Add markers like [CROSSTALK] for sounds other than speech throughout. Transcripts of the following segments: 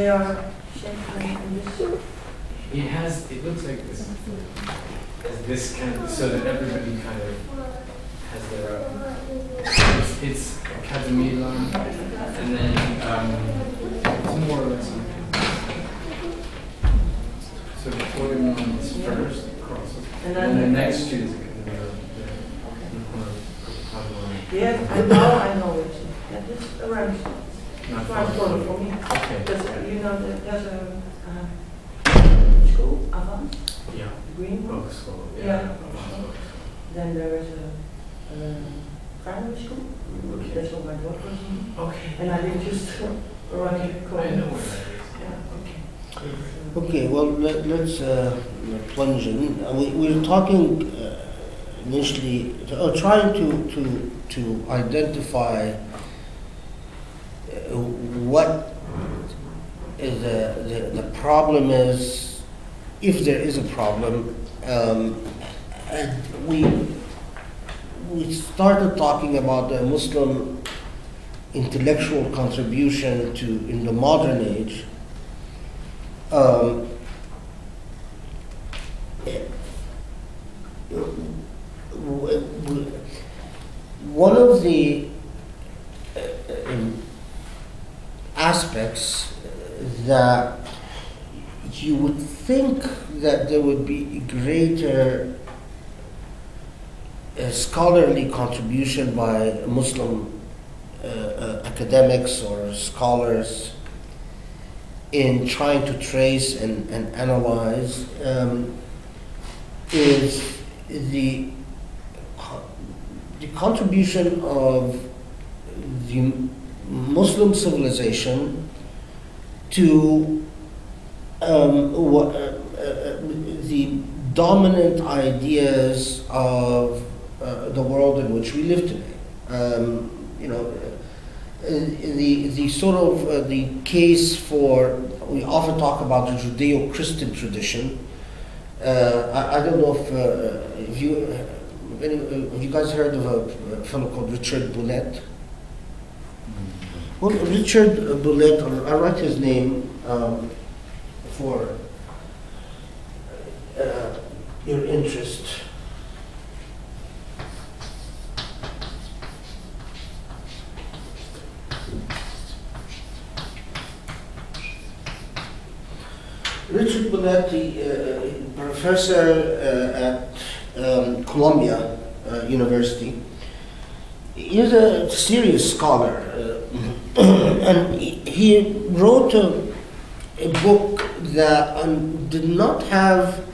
they are. It has, it looks like this, has this kind of, so that everybody kind of has their own. It's, it's Kazamilon, and then, um, it's more or less. So the podium one is first, across, And then the next street is Kazamilon. yeah, I know, I know it. Yeah, just around, Not around far. corner for me. Okay, Because, uh, you know, that there's a, uh, school, Avant, yeah, green one. Oak School, Yeah. yeah. Then there is a, um, primary school. Okay. That's what my daughter was in. Okay. And I live just around the I corner. know where that is. Yeah, okay. Okay, well, let, let's uh, plunge in. Uh, we, we were talking uh, initially, uh, trying to, to, to identify uh, what is the, the, the problem is, if there is a problem. Um, we, we started talking about the Muslim intellectual contribution to, in the modern age. Um, one of the uh, um, aspects that you would think that there would be greater uh, scholarly contribution by Muslim uh, uh, academics or scholars in trying to trace and, and analyze um, is the, the contribution of the Muslim civilization to um, uh, uh, the dominant ideas of uh, the world in which we live today. Um, you know, uh, the, the sort of uh, the case for, we often talk about the Judeo-Christian tradition. Uh, I, I don't know if, if you, have you guys heard of a, fellow called Richard Bulliet? Well, Richard Bulliet, I write his name um, for uh, your interest. Richard Bulliet, uh, professor uh, at um, Columbia uh, University, is a serious scholar, uh, [CLEARS THROAT] and he- wrote a, a book that um, did not have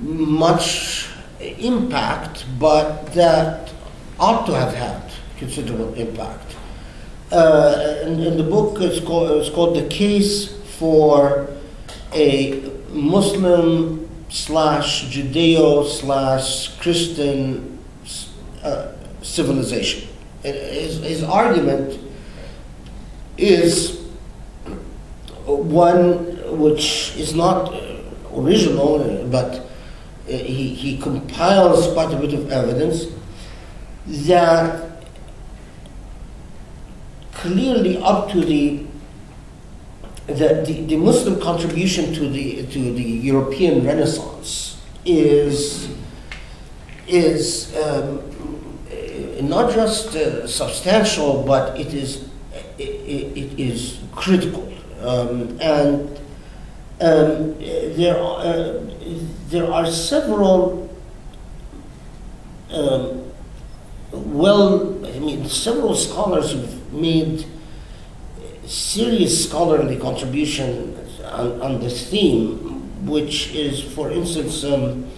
much impact, but that ought to have had considerable impact. Uh, and, and the book is called, called The Case for a Muslim slash Judeo slash Christian uh, civilization. His, his argument is one which is not uh, original, uh, but uh, he, he compiles quite a bit of evidence that clearly up to the the, the, the Muslim contribution to the to the European Renaissance is is um, not just uh, substantial, but it is it, is critical, um, and um, there are uh, there are several. Um, well, I mean, several scholars who've made serious scholarly contribution on, on this theme, which is, for instance, um,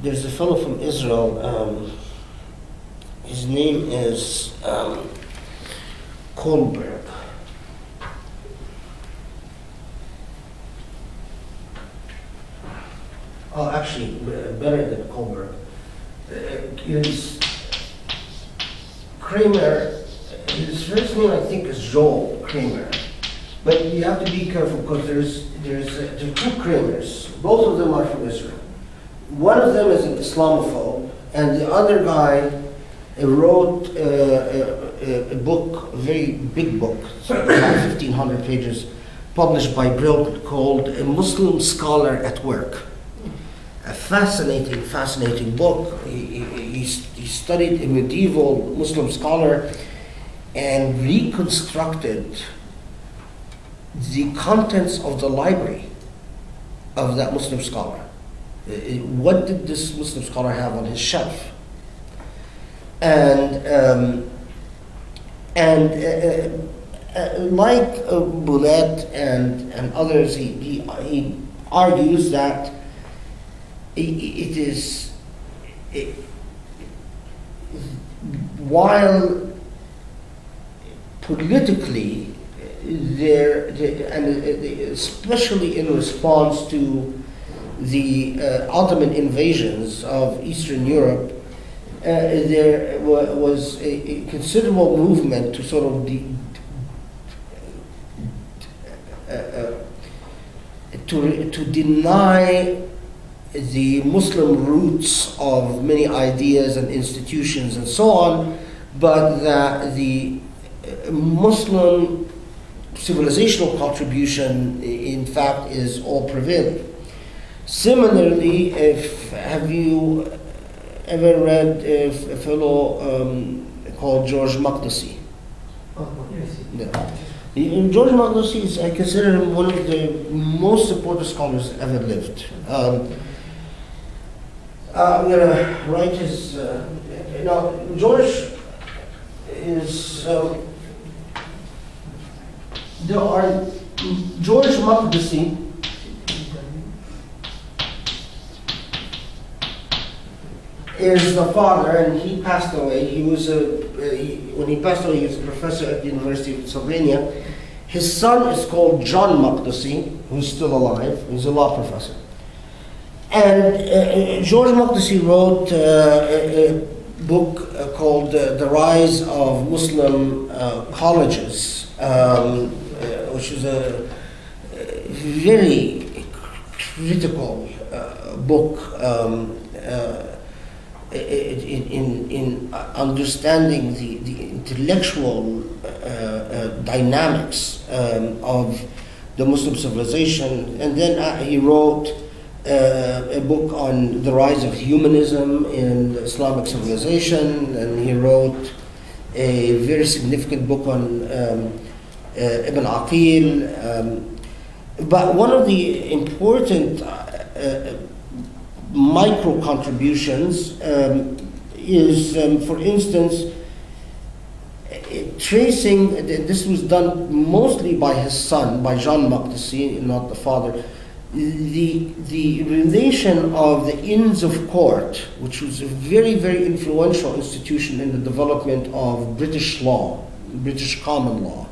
there's a fellow from Israel. Um, his name is um, Kohlberg. Oh, actually, better than Kohlberg. Uh, is Kramer, his first name I think is Joel Kramer, but you have to be careful because there's there's uh, there are two Kramers. Both of them are from Israel. One of them is an Islamophobe, and the other guy uh, wrote uh, a, a, a book, a very big book, 1,500 [COUGHS] pages, published by Brill called A Muslim Scholar at Work. A fascinating, fascinating book. He, he, he studied a medieval Muslim scholar and reconstructed the contents of the library of that Muslim scholar. Uh, uh, What did this Muslim scholar have on his shelf? And um, and uh, uh, uh, like uh, Bulliet and, and others, he, he, he argues that it is, it, while politically there, and uh, especially in response to the uh, Ottoman invasions of Eastern Europe, uh, there was a, a considerable movement to sort of de- uh, uh, to, to deny the Muslim roots of many ideas and institutions and so on, but that the uh, Muslim civilizational contribution, in fact, is all prevailing. Similarly, if have you ever read a, fellow um, called George Makdisi? Yes. No. The- George Makdisi is, I consider him one of the most important scholars ever lived. Um, uh, I'm gonna write his. Uh, now, George is. Um, there are George Makdisi. Is the father, and he passed away. He was a uh, he, when he passed away. He was a professor at the University of Pennsylvania. His son is called John Makdisi, who's still alive. He's a law professor. And uh, uh, George Makdisi wrote uh, a, book called The Rise of Muslim Colleges, um, which is a, very critical book um, in, in, in understanding the, the intellectual uh, uh, dynamics um, of the Muslim civilization. And then uh, he wrote a book on the rise of humanism in Islamic civilization, and he wrote a very significant book on um, uh, Ibn Aqil. Um, but one of the important uh, uh, micro contributions um, is, um, for instance, tracing, this was done mostly by his son, by John Makdisi, not the father, the, the relation of the Inns of Court, which was a very, very influential institution in the development of British law, British common law.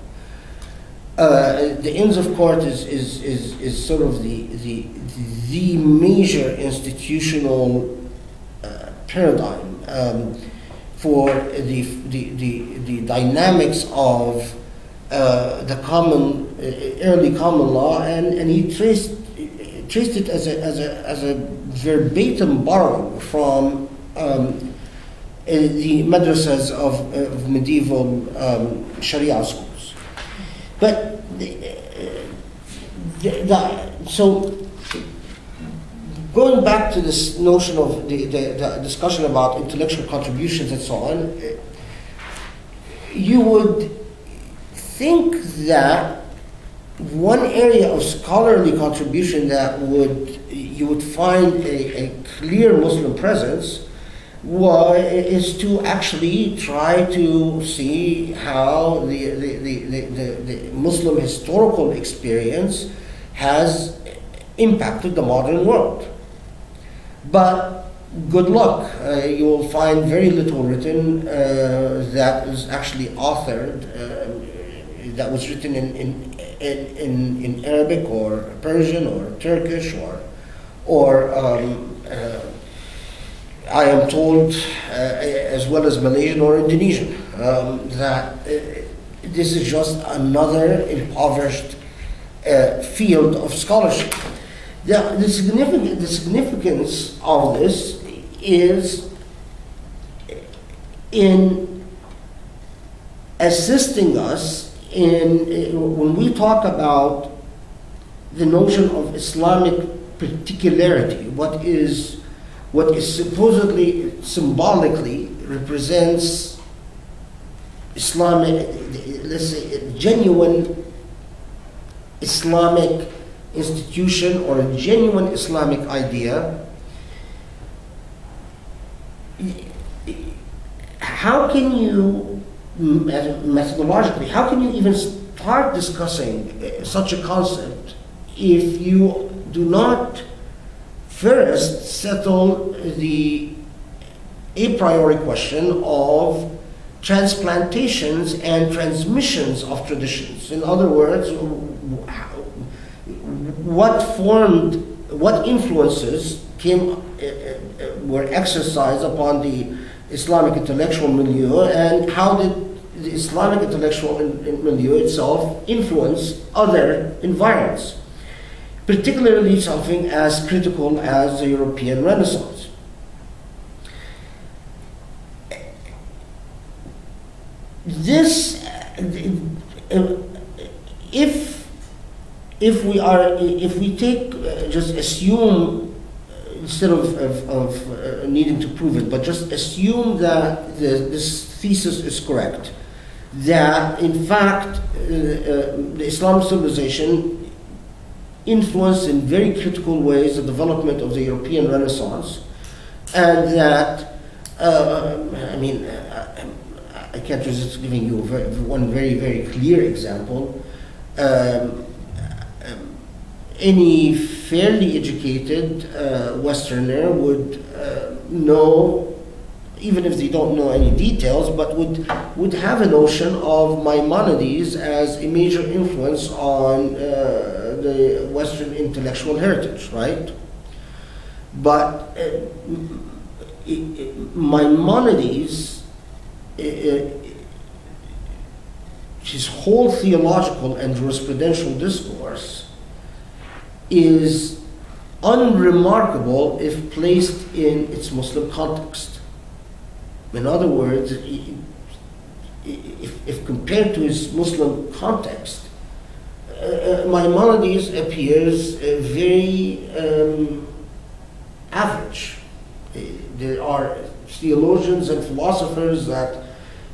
Uh, the Inns of Court is, is, is, is sort of the, the, the major institutional uh, paradigm um, for the, the, the, the dynamics of uh, the common, uh, early common law, and, and he traced, traced it as a, as, a, as a verbatim borrow from um, uh, the madrasas of, of medieval um, Sharia schools. But the, the, the, so going back to this notion of the, the, the discussion about intellectual contributions and so on, you would think that one area of scholarly contribution that would you would find a, a clear Muslim presence was, is to actually try to see how the, the, the, the, the, Muslim historical experience has impacted the modern world. But good luck. Uh, you will find very little written uh, that is actually authored, uh, that was written in, in, in, in Arabic or Persian or Turkish or, or um, uh, I am told, uh, as well as Malaysian or Indonesian, um, that uh, this is just another impoverished uh, field of scholarship. The, the, significant, the significance of this is in assisting us in when we talk about the notion of Islamic particularity, what is what is supposedly symbolically represents Islamic, let's say, a genuine Islamic institution or a genuine Islamic idea. How can you, methodologically, how can you even start discussing uh, such a concept if you do not first settle the a priori question of transplantations and transmissions of traditions. In other words, what formed, what influences came, uh, uh, were exercised upon the Islamic intellectual milieu, and how did the Islamic intellectual milieu itself influence other environments, particularly something as critical as the European Renaissance. This, if if we are if we take uh, just assume instead of, of, of uh, needing to prove it, but just assume that the, this thesis is correct that in fact uh, uh, the Islamic civilization influenced in very critical ways the development of the European Renaissance, and that uh, I mean I can't resist giving you very, one very very clear example. Um, um, any fairly educated uh, Westerner would uh, know even if they don't know any details, but would, would have a notion of Maimonides as a major influence on uh, the Western intellectual heritage, right? But uh, Maimonides, uh, his whole theological and jurisprudential discourse is unremarkable if placed in its Muslim context. In other words, if, if compared to his Muslim context, uh, uh Maimonides appears uh, very um, average. Uh, there are theologians and philosophers that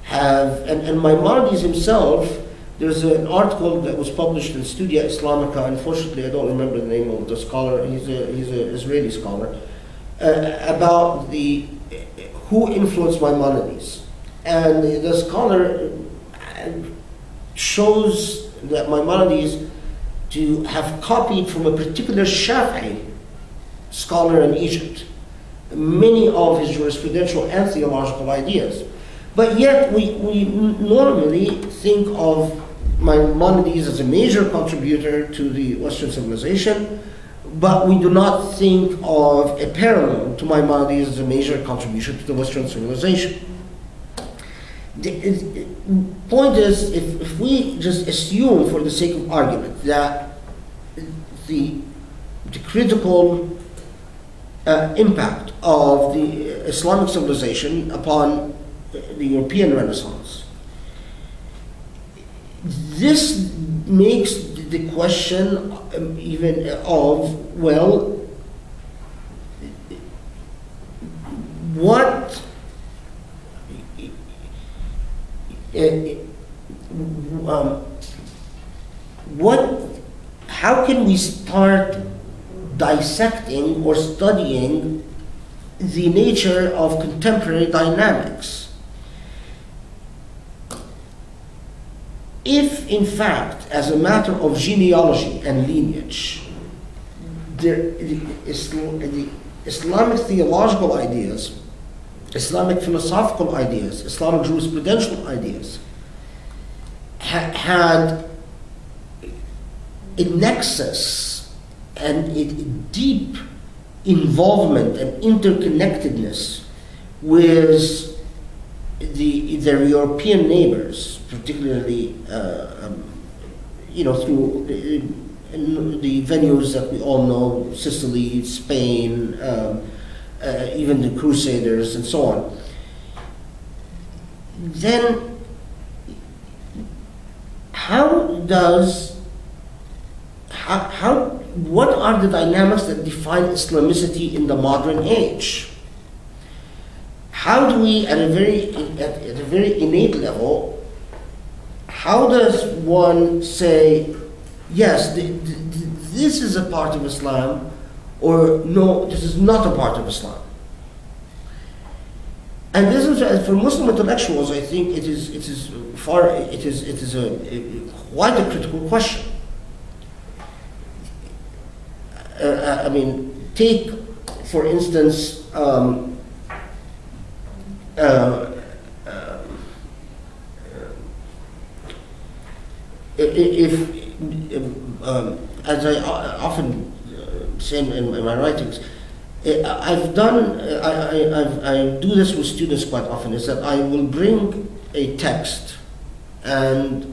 have, and, and Maimonides himself, there's an article that was published in Studia Islamica. Unfortunately, I don't remember the name of the scholar. He's a he's an Israeli scholar uh, about the who influenced Maimonides. And the scholar shows that Maimonides to have copied from a particular Shafi'i scholar in Egypt many of his jurisprudential and theological ideas. But yet we, we normally think of Maimonides is a major contributor to the Western civilization, but we do not think of a parallel to Maimonides as a major contribution to the Western civilization. The point is, if, if we just assume, for the sake of argument, that the, the critical uh, impact of the Islamic civilization upon the European Renaissance, this makes the question um, even of, well, what uh, um, what how can we start dissecting or studying the nature of contemporary dynamics if in fact, as a matter of genealogy and lineage, the, the Islamic theological ideas, Islamic philosophical ideas, Islamic jurisprudential ideas ha- had a nexus and a deep involvement and interconnectedness with the, their European neighbors, particularly, uh, um, you know, through the, the, venues that we all know, Sicily, Spain, um, uh, even the Crusaders, and so on. Then, how does how, how, what are the dynamics that define Islamicity in the modern age? How do we, at a very, at, at a very innate level, how does one say, yes, th- th- th- this is a part of Islam, or no, this is not a part of Islam? And this is, uh, for Muslim intellectuals, I think it is, it is far, it is, it is a, a- quite a critical question. Uh, I mean, take, for instance, um, uh, uh, i- i- if, um, as I often uh, say in, in my writings, I- I've done, I, I, I've, I do this with students quite often, is that I will bring a text and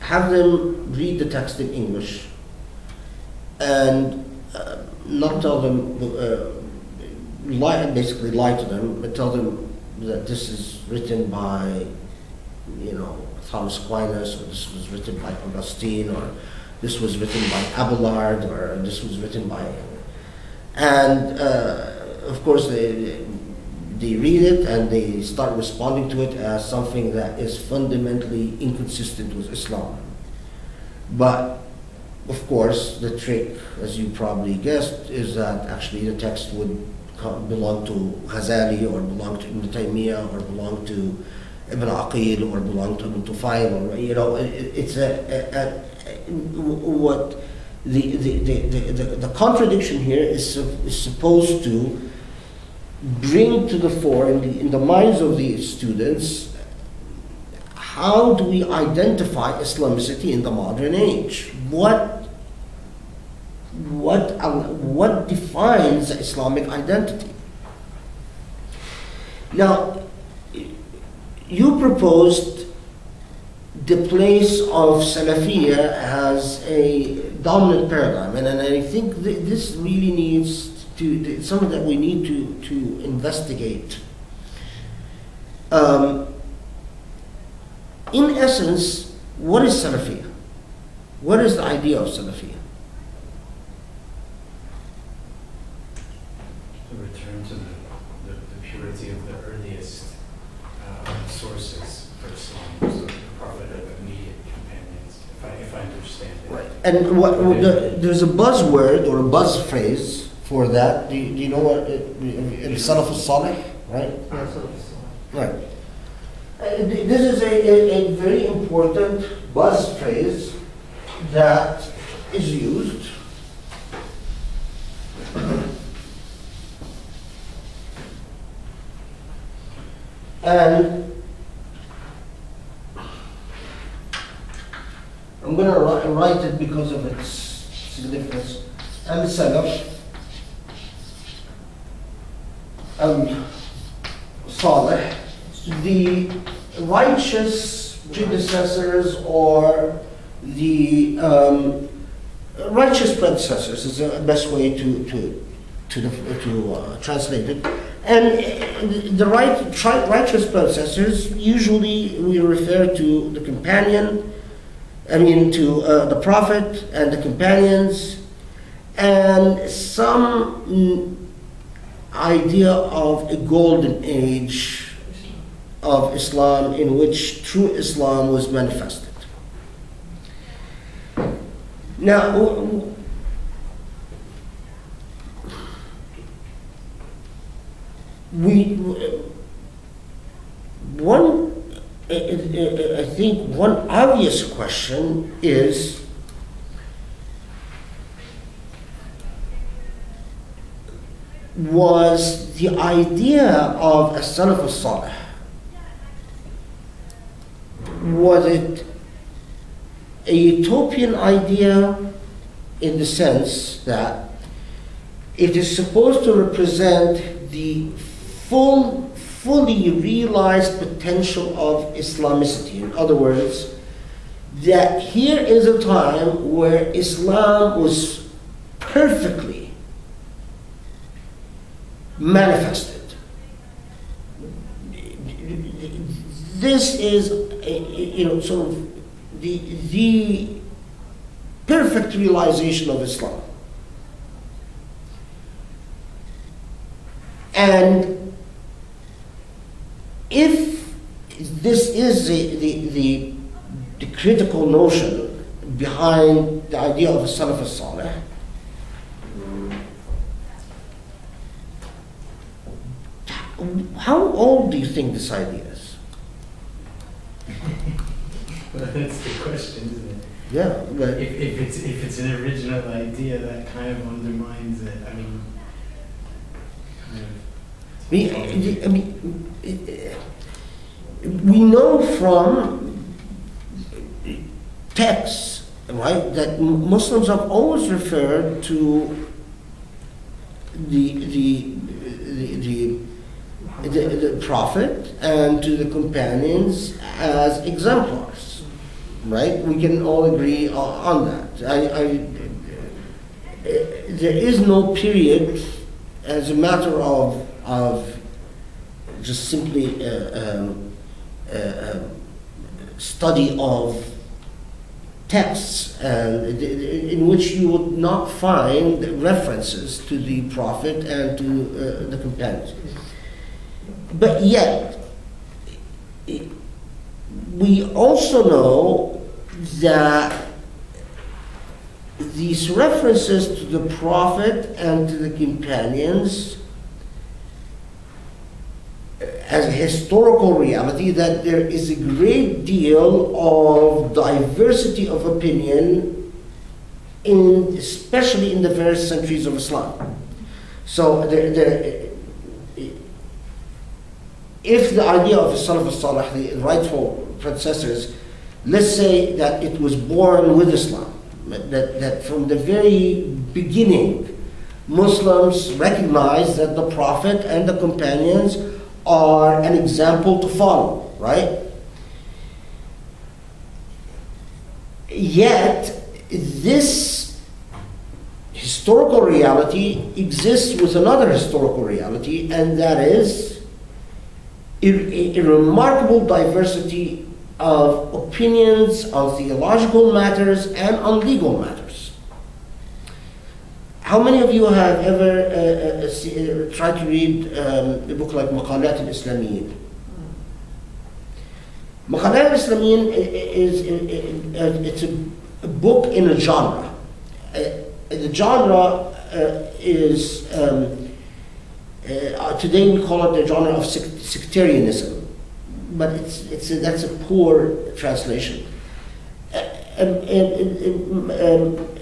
have them read the text in English and uh, not tell them, uh, lie, basically lie to them, but tell them that this is written by, you know, Thomas Aquinas, or this was written by Augustine, or this was written by Abelard, or this was written by. And uh, of course, they, they read it and they start responding to it as something that is fundamentally inconsistent with Islam. But of course, the trick, as you probably guessed, is that actually the text would belong to Ghazali or belong to Ibn Taymiyyah or belong to Ibn Aqil or belong to Ibn Tufayl or you know it, it- it's a, a, a, what the the, the, the, the contradiction here is, is supposed to bring to the fore in the, in the minds of the students how do we identify Islamicity in the modern age? What what what defines Islamic identity? Now, you proposed the place of Salafiyya as a dominant paradigm, and, and I think th- this really needs to it's something that we need to to investigate. Um, in essence, what is Salafiyya? What is the idea of Salafiyya? To return to the, the, the purity of the earliest uh, sources for Islam, so the Prophet of immediate companions, if I, if I understand it. Right. And what, what the, there's a buzzword or a buzz phrase for that. Do you, do you know what? It, it, Salaf al-Salih, right? Right. Uh, This is a, a, a very important buzz phrase that is used. And I'm going to write it because of its significance. And Salaf, um, the righteous predecessors or the um, righteous predecessors is the best way to to to, to uh, translate it. And the right righteous predecessors usually we refer to the companion, I mean to uh, the prophet and the companions, and some mm, idea of a golden age of Islam in which true Islam was manifested. Now, we, one, I- think one obvious question is was the idea of a Salaf al-Salih was it a utopian idea in the sense that it is supposed to represent the full, fully realized potential of Islamicity. In other words, that here is a time where Islam was perfectly manifested. This is, you know, sort of the, the perfect realization of Islam. And if this is the, the, the, the critical notion behind the idea of a Salaf al-Salih, how old do you think this idea is? Well, that's the question, isn't it? Yeah, If, if it's, if it's an original idea, that kind of undermines it, I mean. Eh, we know from texts, right, that Muslims have always referred to the the the, the, Prophet and to the companions as exemplars, right? We can all agree on that. I, there is no period as a matter of of just simply uh, um, uh, um, study of texts and in which you would not find references to the prophet and to uh, the companions. But yet, we also know that these references to the prophet and to the companions as a historical reality that there is a great deal of diversity of opinion in especially in the first centuries of Islam. So there, there, if the idea of the Salaf al-Salih, the rightful predecessors, let's say that it was born with Islam, that, that from the very beginning, Muslims recognized that the Prophet and the companions are an example to follow, right? Yet, this historical reality exists with another historical reality, and that is a, a- a remarkable diversity of opinions on theological matters and on legal matters. How many of you have ever uh, uh, see, uh, tried to read um, a book like Maqalat al-Islamiyin? Maqalat al-Islamiyin is, uh, it's a, book in a genre. Uh, the genre uh, is, um, uh, today we call it the genre of sectarianism, but it's, it's a, that's a poor translation. Uh, um,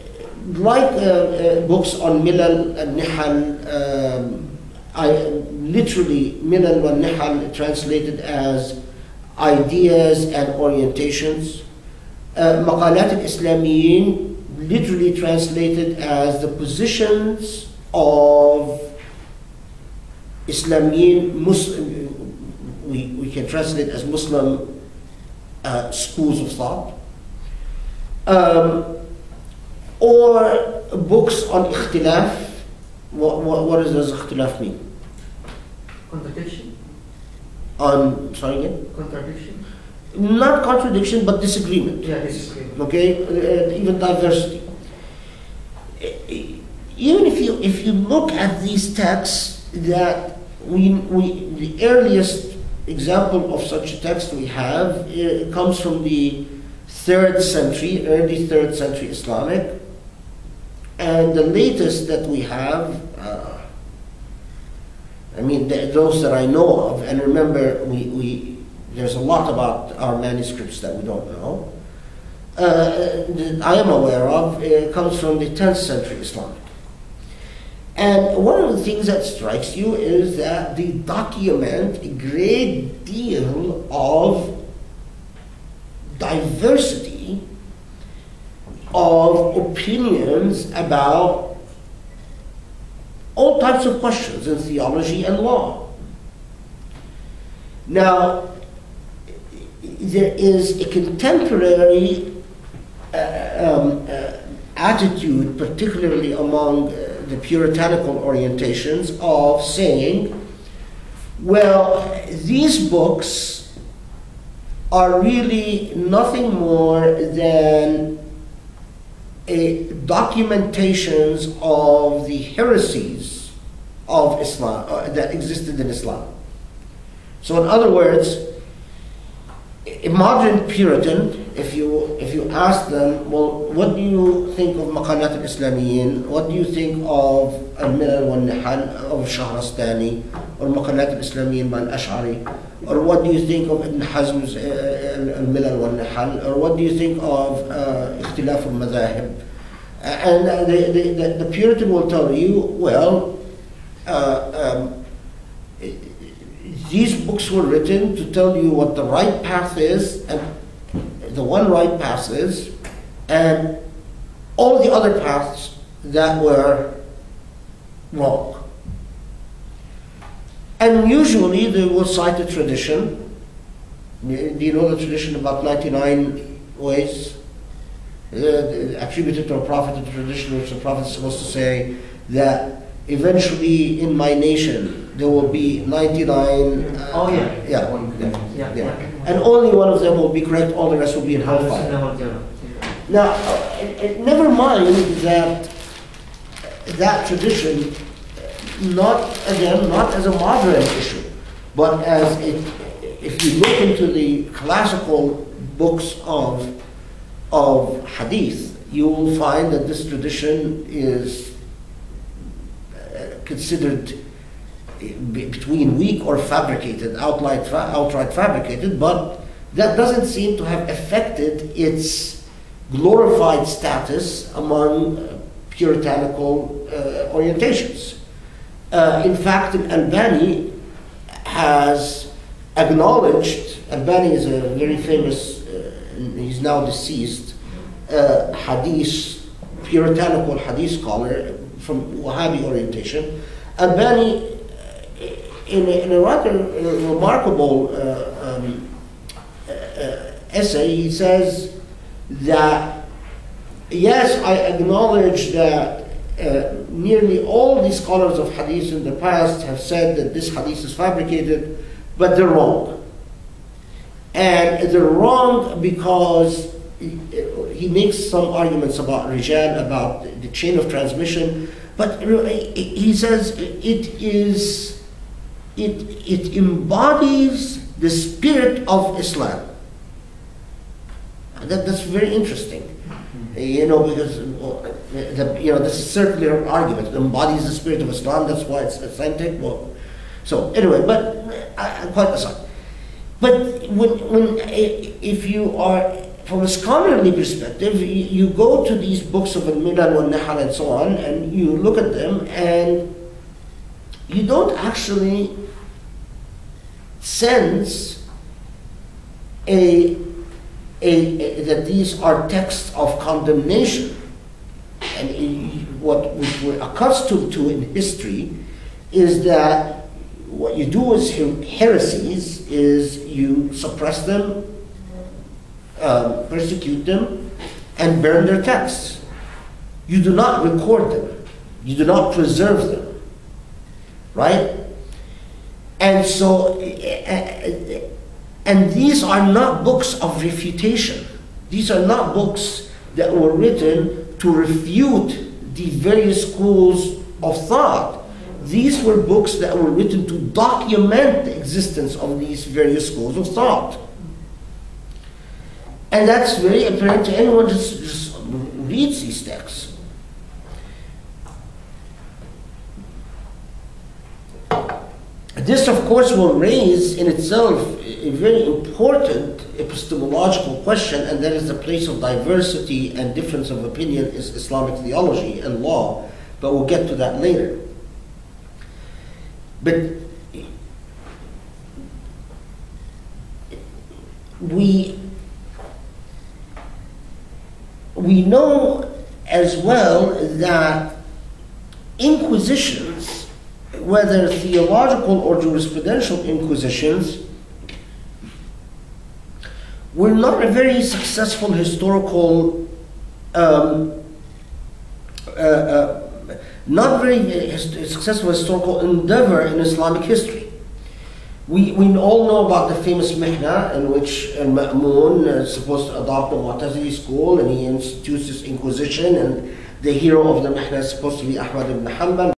like uh, uh, books on Milal and Nihal, um, I literally Milal and Nihal translated as ideas and orientations. Uh, Maqalat al-Islamiyin literally translated as the positions of Islamiyin Muslim, we, we can translate as Muslim uh, schools of thought. Um, or books on ikhtilaf. What, what, what does ikhtilaf mean? Contradiction? On, sorry again? Contradiction? Not contradiction, but disagreement. Yeah, disagreement. Okay, uh, even diversity. Even if you if you look at these texts, that we we the earliest example of such a text we have uh, comes from the third century, early third century Islamic, and the latest that we have. Uh, I mean, th- those that I know of, and remember, we, we there's a lot about our manuscripts that we don't know. Uh, I am aware of uh, comes from the 10th century Islamic. And one of the things that strikes you is that they document a great deal of diversity of opinions about all types of questions in theology and law. Now, there is a contemporary uh, um, uh, attitude, particularly among uh, the puritanical orientations, of saying, well, these books are really nothing more than a documentations of the heresies of Islam uh, that existed in Islam. So, in other words, a modern Puritan, if you if you ask them, well, what do you think of Maqalat al-Islamiyin? What do you think of Al-Milal wal-Nihal of Shahrastani? Or Maqalat al-Islamiyin by al-Ash'ari? Or what do you think of Ibn Hazm's uh, Al-Milal wal-Nihal? Or what do you think of uh, Ikhtilaf al-Madhahib? And uh, the, the, the, the Puritan will tell you, well, uh, um, these books were written to tell you what the right path is, and the one right path is, and all the other paths that were wrong. And usually they will cite a tradition. Do you know the tradition about 99 ways? Uh, attributed to a prophet, a tradition which the prophet is supposed to say that eventually in my nation there will be 99 uh, Oh, yeah. yeah, yeah. Yeah, yeah. yeah. And only one of them will be correct all the rest will be in hellfire now uh, and- and never mind that that tradition not again not as a modern issue but as it, if you look into the classical books of of hadith you will find that this tradition is uh, considered between weak or fabricated, outright, fa- outright fabricated, but that doesn't seem to have affected its glorified status among uh, puritanical uh, orientations. Uh, in fact, Albani has acknowledged, Albani is a very famous, uh, he's now deceased, uh, hadith, puritanical hadith scholar from Wahhabi orientation. Albani, in a, in a rather uh, remarkable uh, um, uh, uh, essay, he says that yes, I acknowledge that uh, nearly all the scholars of hadith in the past have said that this hadith is fabricated, but they're wrong. And they're wrong because he, he makes some arguments about rijal, about the chain of transmission, but he says it is, it, it embodies the spirit of Islam. That, that's very interesting. You know, because well, the, you know this is circular argument. It embodies the spirit of Islam. That's why it's authentic. Well, so anyway, but I quite aside. But when, when if you are from a scholarly perspective, you, you go to these books of Al-Milal wal-Nihal and so on, and you look at them, and you don't actually sense a, a, a that these are texts of condemnation. And what we- we're accustomed to in history is that what you do with her- heresies is you suppress them, um, persecute them, and burn their texts. You do not record them. You do not preserve them. Right? And so, eh, eh, and these are not books of refutation. These are not books that were written to refute the various schools of thought. These were books that were written to document the existence of these various schools of thought. And that's very apparent to anyone who just, just reads these texts. This, of course, will raise in itself a very important epistemological question, and that is the place of diversity and difference of opinion in Islamic theology and law, but we'll get to that later. But we we know as well that inquisitions, whether theological or jurisprudential inquisitions, were not a very successful historical, um, uh, uh, not very uh, his- successful historical endeavor in Islamic history. We, we all know about the famous Mihna in which Al-Ma'mun is supposed to adopt the Mu'tazili school and he institutes this inquisition and the hero of the Mihna is supposed to be Ahmad ibn Hanbal.